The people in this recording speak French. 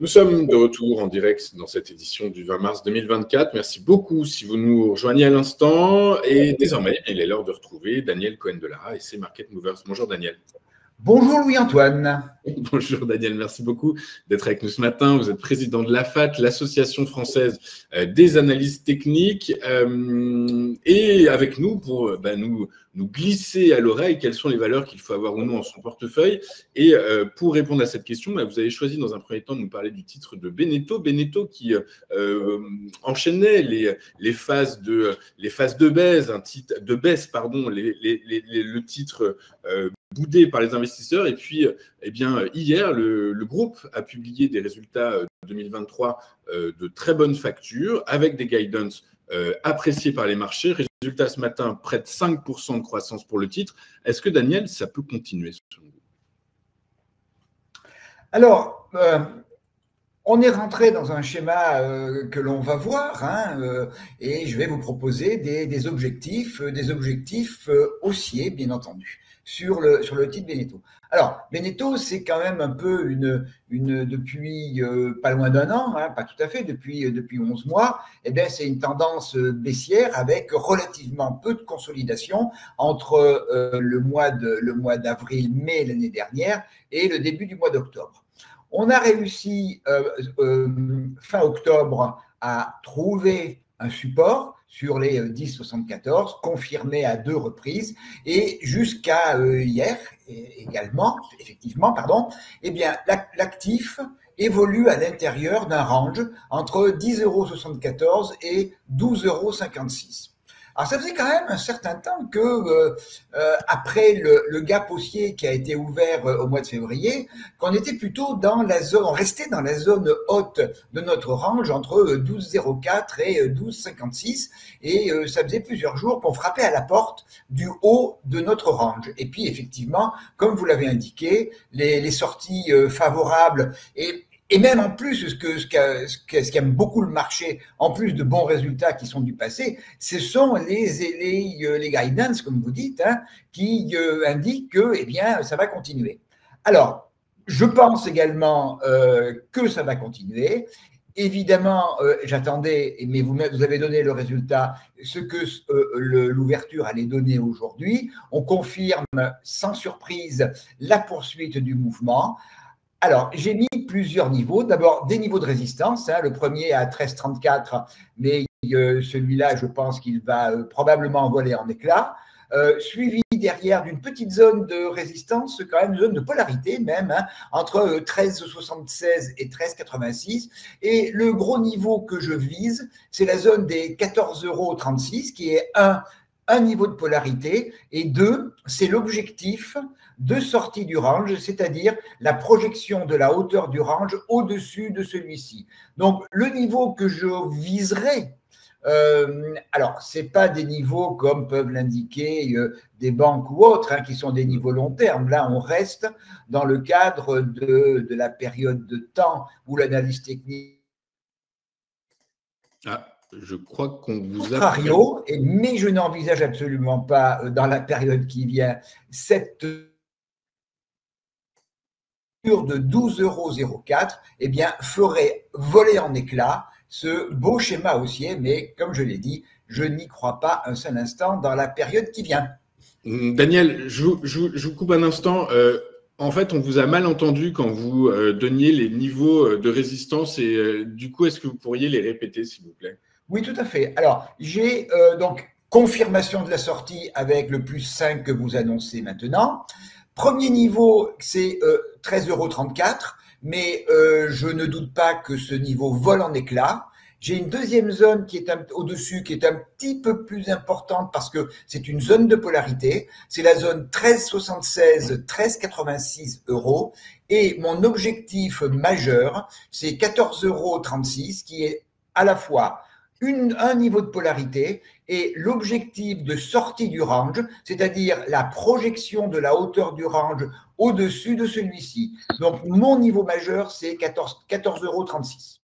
Nous sommes de retour en direct dans cette édition du 20 mars 2024. Merci beaucoup si vous nous rejoignez à l'instant. Et désormais, il est l'heure de retrouver Daniel Cohen-Delara et ses Market Movers. Bonjour Daniel. Bonjour Louis-Antoine. Bonjour Daniel, merci beaucoup d'être avec nous ce matin. Vous êtes président de l'AFAT, l'Association française euh, des analystes techniques, euh, et avec nous pour euh, bah, nous, glisser à l'oreille quelles sont les valeurs qu'il faut avoir ou non en son portefeuille. Et pour répondre à cette question, bah, vous avez choisi dans un premier temps de nous parler du titre de Beneteau. Beneteau qui enchaînait les, phases de, les de baisse, pardon, le titre boudé par les investisseurs. Et puis, euh, eh bien, hier, le, groupe a publié des résultats 2023 euh, euh, de très bonnes factures avec des guidance appréciés par les marchés. Résultat ce matin, près de 5% de croissance pour le titre. Est-ce que, Daniel, ça peut continuer selon vous? Alors, on est rentré dans un schéma que l'on va voir hein, et je vais vous proposer des objectifs, des objectifs haussiers, bien entendu sur le, sur le titre Beneteau. Alors, Beneteau, c'est quand même un peu une, une depuis euh, pas loin d'un an, hein, pas tout à fait, depuis, euh, depuis 11 mois, eh bien, c'est une tendance euh, baissière avec relativement peu de consolidation entre le mois de, le mois d'avril, mai l'année dernière et le début du mois d'octobre. On a réussi fin octobre à trouver un support sur les 10,74, euh, confirmé à deux reprises, et jusqu'à euh, hier également, effectivement, pardon, eh bien, l'actif évolue à l'intérieur d'un range entre 10,74 et 12,56 alors ça faisait quand même un certain temps que, euh, euh, après le, le, gap haussier qui a été ouvert euh, au mois de février, qu'on était plutôt dans la zone, on restait dans la zone haute de notre range entre 12,04 et 12,56, et ça faisait plusieurs jours qu'on frappait à la porte du haut de notre range. Et puis effectivement, comme vous l'avez indiqué, les, les sorties favorables et et même en plus, ce que ce qui aime beaucoup le marché, en plus de bons résultats qui sont du passé, ce sont les les, euh, guidance, comme vous dites, hein, qui euh, indiquent que eh bien ça va continuer. Alors, je pense également euh, que ça va continuer. Évidemment, j'attendais, mais vous, avez donné le résultat, ce que l'ouverture allait donner aujourd'hui. On confirme sans surprise la poursuite du mouvement. Alors, j'ai mis plusieurs niveaux. D'abord, des niveaux de résistance. Hein. le premier à 13,34, mais euh, celui-là, je pense qu'il va euh, probablement voler en éclats. Euh, suivi derrière d'une petite zone de résistance, quand même une zone de polarité même, hein, entre 13,76 et 13,86. Et le gros niveau que je vise, c'est la zone des 14,36 euros, qui est un, un niveau de polarité, et deux, c'est l'objectif de sortie du range, c'est-à-dire la projection de la hauteur du range au-dessus de celui-ci. Donc le niveau que je viserai, euh, alors ce n'est pas des niveaux comme peuvent l'indiquer euh, des banques ou autres, hein, qui sont des niveaux long terme. Là, on reste dans le cadre de, la période de temps où l'analyse technique ah, je crois qu'on vous a. mais je n'envisage absolument pas euh, dans la période qui vient cette de 12,04 euros, eh bien, ferait voler en éclats ce beau schéma haussier, mais comme je l'ai dit, je n'y crois pas un seul instant dans la période qui vient. Hum, Daniel, je vous, coupe un instant. Euh, en fait, on vous a mal entendu quand vous euh, donniez les niveaux de résistance et du coup, est-ce que vous pourriez les répéter, s'il vous plaît? Oui, tout à fait. Alors, j'ai donc confirmation de la sortie avec le plus 5 que vous annoncez maintenant. Premier niveau, c'est 13,34 euros, mais euh, je ne doute pas que ce niveau vole en éclats. J'ai une deuxième zone qui est au-dessus, qui est un petit peu plus importante parce que c'est une zone de polarité. C'est la zone 13,76, 13,86 euros. Et mon objectif majeur, c'est 14,36 euros, qui est à la fois un niveau de polarité et l'objectif de sortie du range, c'est-à-dire la projection de la hauteur du range au-dessus de celui-ci. Donc, mon niveau majeur, c'est 14,36 euros.